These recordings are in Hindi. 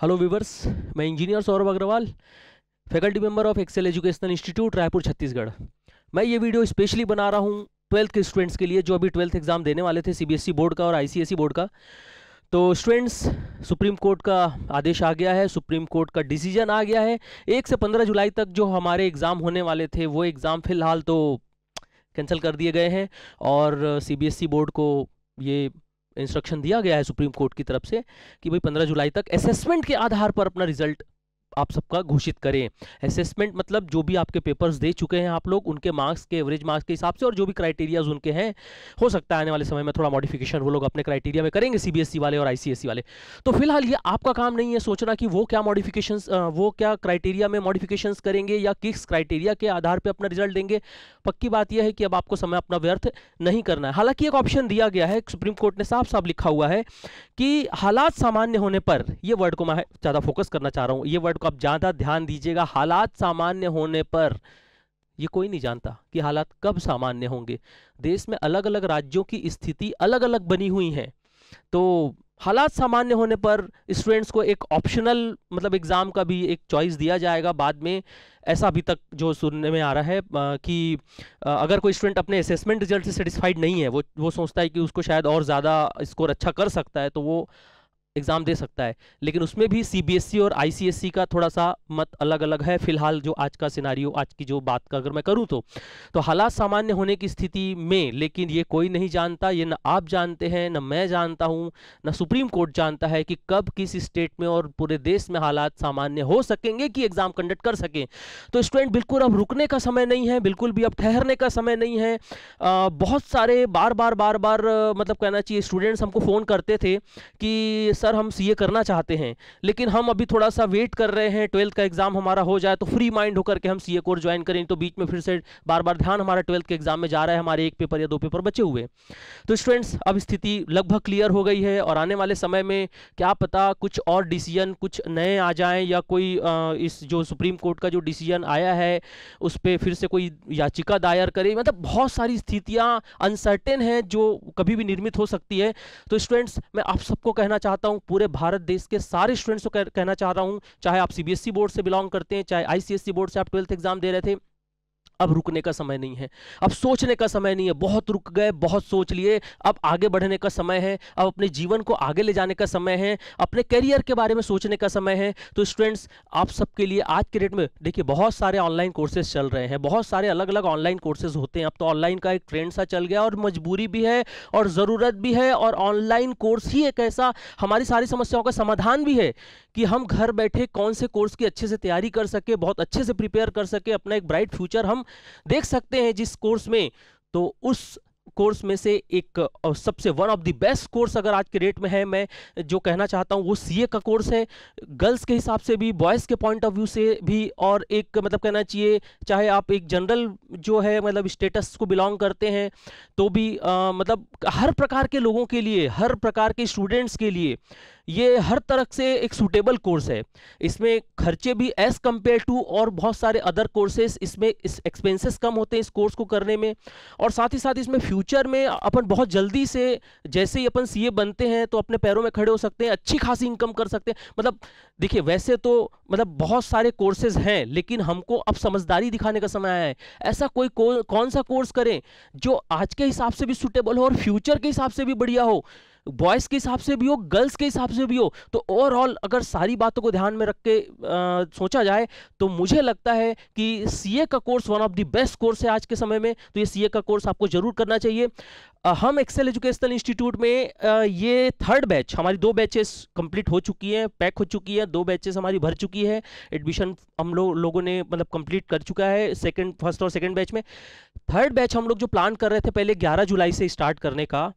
हेलो विवर्स मैं engineer Saurabh Agrawal faculty member of Excel educational institute Raipur, Chhattisgarh. मैं ये वीडियो स्पेशली बना रहा हूँ ट्वेल्थ के स्टूडेंट्स के लिए, जो अभी ट्वेल्थ एग्ज़ाम देने वाले थे सीबीएसई बोर्ड का और आईसीएसई बोर्ड का। तो स्टूडेंट्स सुप्रीम कोर्ट का आदेश आ गया है, सुप्रीम कोर्ट का डिसीज़न आ गया है। एक से पंद्रह जुलाई तक जो हमारे एग्ज़ाम होने वाले थे, वो एग्ज़ाम फ़िलहाल तो कैंसिल कर दिए गए हैं और सीबीएसई बोर्ड को ये इंस्ट्रक्शन दिया गया है सुप्रीम कोर्ट की तरफ़ से कि भाई पंद्रह जुलाई तक असेसमेंट के आधार पर अपना रिज़ल्ट आप सबका घोषित करें। असेसमेंट मतलब जो भी आपके पेपर्स दे चुके हैं आप लोग, उनके मार्क्स के एवरेज मार्क्स के हिसाब से और जो भी क्राइटेरियाज उनके हैं, हो सकता है आने वाले समय में थोड़ा मॉडिफिकेशन वो लोग अपने क्राइटेरिया में करेंगे सीबीएसई वाले और आईसीएसई वाले। तो फ़िलहाल ये आपका काम नहीं है सोचना कि वो क्या मॉडिफिकेशन वो क्या क्राइटेरिया में मॉडिफिकेशन करेंगे या किस क्राइटेरिया के आधार पर अपना रिज़ल्ट देंगे। पक्की बात यह है कि अब आपको समय अपना व्यर्थ नहीं करना है। हालाँकि एक ऑप्शन दिया गया है सुप्रीम कोर्ट ने साफ़ साफ़ लिखा हुआ है कि हालात सामान्य होने पर यह वर्ड को मैं ज़्यादा फोकस करना चाह रहा हूँ, ये वर्ड को आप ज़्यादा ध्यान दीजिएगा, हालात सामान्य होने पर, ये कोई नहीं जानता कि हालात कब सामान्य होंगे। देश में अलग अलग राज्यों की स्थिति अलग अलग बनी हुई है। तो हालात सामान्य होने पर स्टूडेंट्स को एक ऑप्शनल मतलब एग्ज़ाम का भी एक चॉइस दिया जाएगा बाद में। ऐसा अभी तक जो सुनने में आ रहा है कि अगर कोई स्टूडेंट अपने असेसमेंट रिज़ल्ट से सेटिस्फाइड नहीं है, वो वो सोचता है कि उसको शायद और ज़्यादा स्कोर अच्छा कर सकता है तो वो एग्ज़ाम दे सकता है। लेकिन उसमें भी सीबीएसई e और आईसीएसई का थोड़ा सा मत अलग अलग है। फ़िलहाल जो आज का सिनारियो आज की जो बात का अगर मैं करूँ तो। तो हालात सामान्य होने की स्थिति में, लेकिन ये कोई नहीं जानता, ये न आप जानते हैं, न मैं जानता हूँ, न सुप्रीम कोर्ट जानता है कि कब किस स्टेट में और पूरे देश में हालात सामान्य हो सकेंगे कि एग्ज़ाम कंडक्ट कर सकें। तो स्टूडेंट, बिल्कुल अब रुकने का समय नहीं है, बिल्कुल भी अब ठहरने का समय नहीं है। बहुत सारे बार बार बार बार मतलब कहना चाहिए, स्टूडेंट्स हमको फ़ोन करते थे कि, सर हम सीए करना चाहते हैं, लेकिन हम अभी थोड़ा सा वेट कर रहे हैं ट्वेल्थ का एग्ज़ाम हमारा हो जाए तो फ्री माइंड होकर के हम सीए कोर्स ज्वाइन करें तो बीच में फिर से बार बार ध्यान हमारा ट्वेल्थ के एग्ज़ाम में जा रहा है, हमारे एक पेपर या दो पेपर बचे हुए। तो स्टूडेंट्स अब स्थिति लगभग क्लियर हो गई है और आने वाले समय में क्या पता कुछ और डिसीज़न कुछ नए आ जाएँ या कोई इस जो सुप्रीम कोर्ट का जो डिसीज़न आया है, उस पर फिर से कोई याचिका दायर करे। मतलब बहुत सारी स्थितियाँ अनसर्टेन हैं जो कभी भी निर्मित हो सकती है। तो स्टूडेंट्स मैं आप सबको कहना चाहता हूँ हूँ, पूरे भारत देश के सारे स्टूडेंट्स को कहना चाह रहा हूँ, चाहे आप सीबीएसई बोर्ड से बिलोंग करते हैं, चाहे आईसीएसई बोर्ड से आप ट्वेल्थ एग्ज़ाम दे रहे थे अब रुकने का समय नहीं है। अब सोचने का समय नहीं है। बहुत रुक गए, बहुत सोच लिए, अब आगे बढ़ने का समय है, अब अपने जीवन को आगे ले जाने का समय है, अपने करियर के बारे में सोचने का समय है। तो स्टूडेंट्स, आप सबके लिए आज के डेट में, देखिए, बहुत सारे ऑनलाइन कोर्सेज चल रहे हैं, बहुत सारे अलग अलग ऑनलाइन कोर्सेज होते हैं। अब तो ऑनलाइन का एक ट्रेंड सा चल गया और मजबूरी भी है और ज़रूरत भी है और ऑनलाइन कोर्स ही एक ऐसा हमारी सारी समस्याओं का समाधान भी है कि हम घर बैठे कौन से कोर्स की अच्छे से तैयारी कर सके, बहुत अच्छे से प्रिपेयर कर सके, अपना एक ब्राइट फ्यूचर हम देख सकते हैं जिस कोर्स में तो उस कोर्स में से एक सबसे one of the best course अगर आज के डेट में है मैं जो कहना चाहता हूँ वो सीए का कोर्स है। गर्ल्स के हिसाब से भी बॉयज़ के पॉइंट ऑफ़ व्यू से भी और एक मतलब कहना चाहिए चाहे आप एक जनरल जो है मतलब स्टेटस को बिलोंग करते हैं तो भी आ, मतलब हर प्रकार के लोगों के लिए हर प्रकार के स्टूडेंट्स के लिए ये हर तरह से एक सूटेबल कोर्स है। इसमें खर्चे भी एज कंपेयर टू और बहुत सारे अदर कोर्सेज इसमें इस एक्सपेंसेस कम होते हैं इस कोर्स को करने में। और साथ ही साथ इसमें फ्यूचर में अपन बहुत जल्दी से जैसे ही अपन सीए बनते हैं तो अपने पैरों में खड़े हो सकते हैं, अच्छी खासी इनकम कर सकते हैं। मतलब देखिए, वैसे तो मतलब बहुत सारे कोर्सेज हैं, लेकिन हमको अब समझदारी दिखाने का समय आया है। ऐसा कोई कौन सा कोर्स करें जो आज के हिसाब से भी सुटेबल हो और फ्यूचर के हिसाब से भी बढ़िया हो? बॉयज़ के हिसाब से भी हो गर्ल्स के हिसाब से भी हो तो ओवरऑल अगर सारी बातों को ध्यान में रख के सोचा जाए तो मुझे लगता है कि सीए का course one of the best course है आज के समय में तो ये सीए का कोर्स आपको ज़रूर करना चाहिए। हम एक्सेल एजुकेशनल इंस्टीट्यूट में ये थर्ड बैच हमारी दो बैचेस कंप्लीट हो चुकी हैं पैक हो चुकी है, दो बैचेस हमारी भर चुकी है एडमिशन हम लोग लोगों ने मतलब कंप्लीट कर चुका है सेकंड फ़र्स्ट और सेकंड बैच में। थर्ड बैच हम लोग जो प्लान कर रहे थे पहले 11 जुलाई से स्टार्ट करने का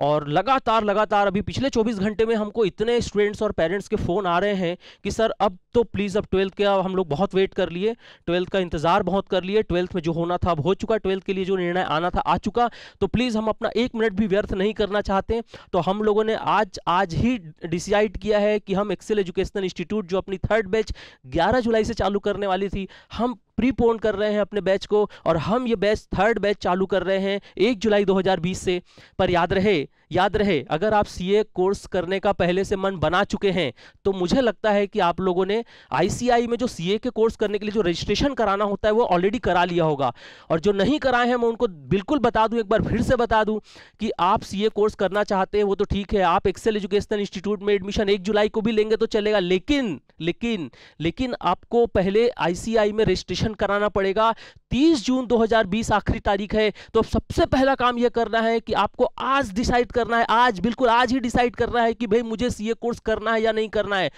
और लगातार लगातार अभी पिछले 24 घंटे में हमको इतने स्टूडेंट्स और पेरेंट्स के फ़ोन आ रहे हैं कि सर, अब तो प्लीज़ अब ट्वेल्थ का हम लोग बहुत वेट कर लिए। ट्वेल्थ का इंतज़ार बहुत कर लिए। ट्वेल्थ में जो होना था, अब हो चुका। ट्वेल्थ के लिए जो निर्णय आना था, आ चुका। तो प्लीज़ हम अपना एक मिनट भी व्यर्थ नहीं करना चाहते। तो हम लोगों ने आज आज ही डिसाइड किया है कि हम एक्सेल एजुकेशनल इंस्टीट्यूट जो अपनी थर्ड बैच 11 जुलाई से चालू करने वाली थी, हम प्रीपोन कर रहे हैं अपने बैच को और हम ये बैच थर्ड बैच चालू कर रहे हैं एक जुलाई 2020 से। पर याद रहे याद रहे, अगर आप सीए कोर्स करने का पहले से मन बना चुके हैं तो मुझे लगता है कि आप लोगों ने आईसीआई में जो सीए के कोर्स करने के लिए जो रजिस्ट्रेशन कराना होता है, वो ऑलरेडी करा लिया होगा। और जो नहीं कराए हैं, मैं उनको बिल्कुल बता दूँ, एक बार फिर से बता दूँ कि आप सीए कोर्स करना चाहते हैं, वो तो ठीक है, आप एक्सेल एजुकेशनल इंस्टीट्यूट में एडमिशन एक जुलाई को भी लेंगे तो चलेगा, लेकिन लेकिन लेकिन आपको पहले आईसीआई में रजिस्ट्रेशन कराना पड़ेगा। 30 जून 2020 आखिरी तारीख है तो सबसे पहला काम यह करना है कि आपको आज डिसाइड करना है, आज बिल्कुल आज ही डिसाइड करना है कि भाई मुझे सीए कोर्स करना है या नहीं करना है।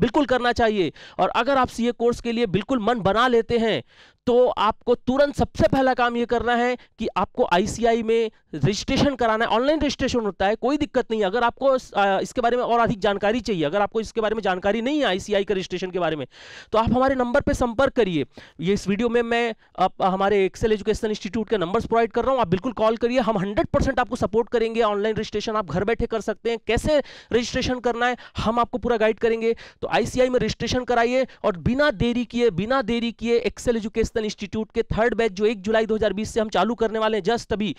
बिल्कुल करना चाहिए। और अगर आप सीए कोर्स के लिए बिल्कुल मन बना लेते हैं तो आपको तुरंत सबसे पहला काम यह करना है कि आपको आईसीआई में रजिस्ट्रेशन कराना है। ऑनलाइन रजिस्ट्रेशन होता है, कोई दिक्कत नहीं अगर आपको इसके बारे में और अधिक जानकारी चाहिए, अगर आपको इसके बारे में जानकारी नहीं है आईसीआई के रजिस्ट्रेशन के बारे में तो आप हमारे नंबर पर संपर्क करिए। ये इस वीडियो में मैं आप हमारे एक्सेल एजुकेशन इंस्टीट्यूट के नंबर प्रोवाइड कर रहा हूँ। आप बिल्कुल कॉल करिए, हम हंड्रेड आपको सपोर्ट करेंगे। ऑनलाइन रजिस्ट्रेशन आप घर बैठे कर सकते हैं। कैसे रजिस्ट्रेशन करना है, हम आपको पूरा गाइड करेंगे। तो आईसीआई में रजिस्ट्रेशन कराइए और बिना देरी किए, बिना देरी किए एक्सेल एजुकेशन नेशनल इंस्टीट्यूट के थर्ड बैच जो एक जुलाई 2020 से हम चालू करने वाले हैं जस्ट अभी,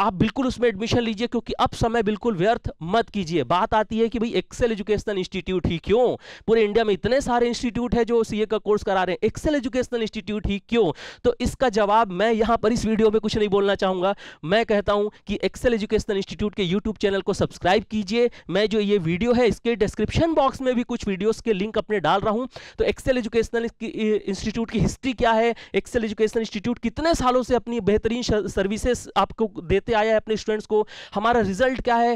आप बिल्कुल उसमें एडमिशन लीजिए, क्योंकि अब समय बिल्कुल व्यर्थ मत कीजिए। बात आती है कि भाई एक्सेल एजुकेशनल इंस्टीट्यूट ही क्यों? पूरे इंडिया में इतने सारे इंस्टीट्यूट है जो सीए का कोर्स करा रहे हैं। एक्सेल एजुकेशनल इंस्टीट्यूट ही क्यों? तो इसका जवाब मैं यहाँ पर इस वीडियो में कुछ नहीं बोलना चाहूँगा। मैं कहता हूँ कि एक्सेल एजुकेशनल इंस्टीट्यूट के यूट्यूब चैनल को सब्सक्राइब कीजिए। मैं जो ये वीडियो है, इसके डिस्क्रिप्शन बॉक्स में भी कुछ वीडियोस के लिंक अपने डाल रहा हूँ। तो एक्सेल एजुकेशनल इंस्टीट्यूट की हिस्ट्री क्या है? एक्सेल एजुकेशन इंस्टीट्यूट कितने सालों से अपनी बेहतरीन सर्विसेज़ आपको देते आया है अपने स्टूडेंट्स को? हमारा रिज़ल्ट क्या है?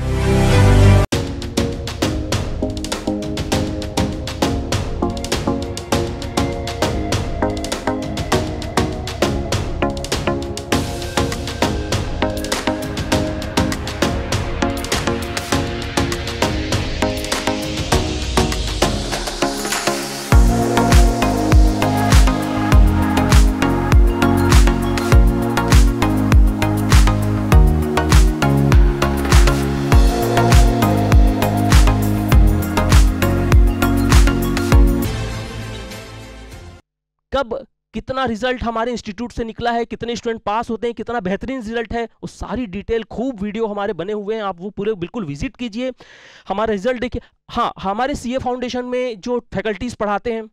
कब कितना रिज़ल्ट हमारे इंस्टीट्यूट से निकला है, कितने स्टूडेंट पास होते हैं, कितना बेहतरीन रिज़ल्ट है वो सारी डिटेल खूब वीडियो हमारे बने हुए हैं, आप वो पूरे बिल्कुल विज़िट कीजिए। हमारा रिज़ल्ट देखिए हाँ हमारे सीए फाउंडेशन में जो फैकल्टीज पढ़ाते हैं,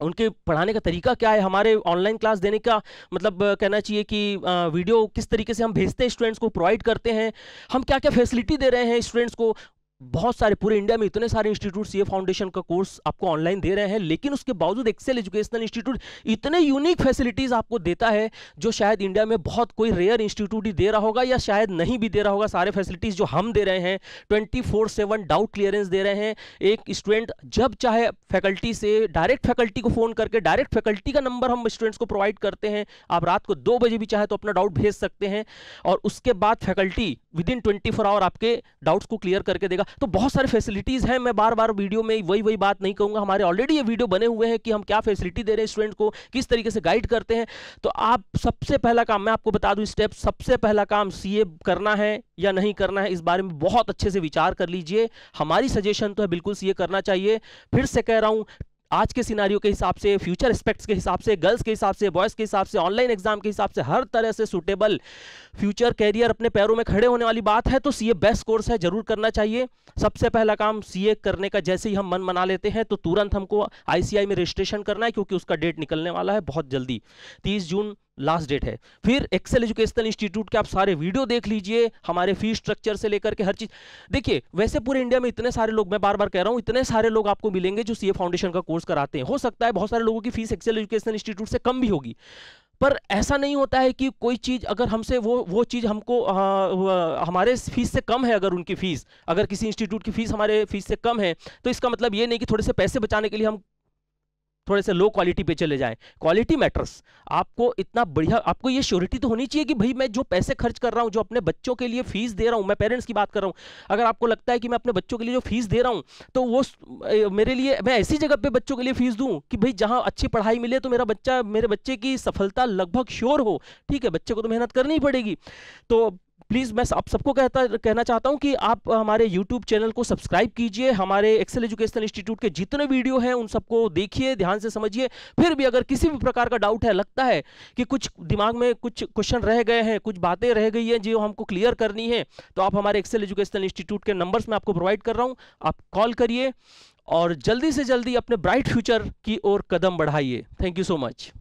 उनके पढ़ाने का तरीका क्या है, हमारे ऑनलाइन क्लास देने का मतलब कहना चाहिए कि वीडियो किस तरीके से हम भेजते हैं स्टूडेंट्स को, प्रोवाइड करते हैं, हम क्या क्या फैसिलिटी दे रहे हैं स्टूडेंट्स को बहुत सारे, पूरे इंडिया में इतने सारे इंस्टीट्यूट ये फाउंडेशन का कोर्स आपको ऑनलाइन दे रहे हैं, लेकिन उसके बावजूद एक्सेल एजुकेशनल इंस्टीट्यूट इतने यूनिक फैसिलिटीज़ आपको देता है, जो शायद इंडिया में बहुत कोई रेयर इंस्टीट्यूट ही दे रहा होगा, या शायद नहीं भी दे रहा होगा। सारे फैसिलिटीज़ जो हम दे रहे हैं twenty four seven doubt clearance दे रहे हैं। एक स्टूडेंट जब चाहे फैकल्टी से डायरेक्ट फैकल्टी को फ़ोन करके डायरेक्ट फैकल्टी का नंबर हम स्टूडेंट्स को प्रोवाइड करते हैं, आप रात को दो बजे भी चाहे तो अपना डाउट भेज सकते हैं। और उसके बाद faculty within twenty four hour आपके डाउट्स को क्लियर करके देगा। तो बहुत सारे फैसिलिटीज़ हैं, मैं बार बार वीडियो में वही वही बात नहीं कहूँगा। हमारे ऑलरेडी ये वीडियो बने हुए हैं कि हम क्या फैसिलिटी दे रहे हैं स्टूडेंट को, किस तरीके से गाइड करते हैं। तो आप सबसे पहला काम, मैं आपको बता दूँ स्टेप सबसे पहला काम CA करना है या नहीं करना है, इस बारे में बहुत अच्छे से विचार कर लीजिए। हमारी सजेशन तो है बिल्कुल सी करना चाहिए। फिर से कह रहा हूँ आज के सिनारियों के हिसाब से फ्यूचर एस्पेक्ट्स के हिसाब से गर्ल्स के हिसाब से बॉयज़ के हिसाब से ऑनलाइन एग्ज़ाम के हिसाब से, हर तरह से सुटेबल फ्यूचर कैरियर अपने पैरों में खड़े होने वाली बात है तो सीए बेस्ट कोर्स है, ज़रूर करना चाहिए। सबसे पहला काम सीए करने का जैसे ही हम मन मना लेते हैं तो तुरंत हमको आईसीआई में रजिस्ट्रेशन करना है, क्योंकि उसका डेट निकलने वाला है बहुत जल्दी। तीस जून लास्ट डेट है। फिर एक्सेल एजुकेशनल इंस्टीट्यूट के आप सारे वीडियो देख लीजिए हमारे फ़ीस स्ट्रक्चर से लेकर के हर चीज़। देखिए वैसे पूरे इंडिया में इतने सारे लोग मैं बार बार कह रहा हूँ इतने सारे लोग आपको मिलेंगे जो सीए फाउंडेशन का कोर्स कराते हैं। हो सकता है बहुत सारे लोगों की फ़ीस एक्सेल एजुकेशनल इंस्टीट्यूट से कम भी होगी। पर ऐसा नहीं होता है कि कोई चीज़ अगर हमसे वो वो चीज़ हमको आ, हमारे फ़ीस से कम है अगर उनकी फ़ीस अगर किसी इंस्टीट्यूट की फ़ीस हमारे फ़ीस से कम है तो इसका मतलब ये नहीं कि थोड़े से पैसे बचाने के लिए हम थोड़े से लो क्वालिटी पे चले जाएँ। क्वालिटी मैटर्स आपको इतना बढ़िया, आपको ये श्योरिटी तो होनी चाहिए कि भाई मैं जो पैसे खर्च कर रहा हूँ, जो अपने बच्चों के लिए फ़ीस दे रहा हूँ, मैं पेरेंट्स की बात कर रहा हूँ, अगर आपको लगता है कि मैं अपने बच्चों के लिए जो फ़ीस दे रहा हूँ तो वो मेरे लिए, मैं ऐसी जगह पर बच्चों के लिए फ़ीस दूँ कि भाई जहाँ अच्छी पढ़ाई मिले तो मेरा बच्चा, मेरे बच्चे की सफलता लगभग श्योर हो। ठीक है, बच्चे को तो मेहनत करनी पड़ेगी। तो प्लीज़ मैं आप सबको कहता, कहना चाहता हूँ कि आप हमारे यूट्यूब चैनल को सब्सक्राइब कीजिए। हमारे एक्सेल एजुकेशन इंस्टीट्यूट के जितने वीडियो हैं, उन सबको देखिए, ध्यान से समझिए। फिर भी अगर किसी भी प्रकार का डाउट है, लगता है कि कुछ दिमाग में कुछ क्वेश्चन रह गए हैं, कुछ बातें रह गई हैं, जो हमको क्लियर करनी है तो आप हमारे एक्सेल एजुकेशन इंस्टीट्यूट के नंबर्स में आपको प्रोवाइड कर रहा हूँ। आप कॉल करिए और जल्दी से जल्दी अपने ब्राइट फ्यूचर की ओर कदम बढ़ाइए। Thank you so much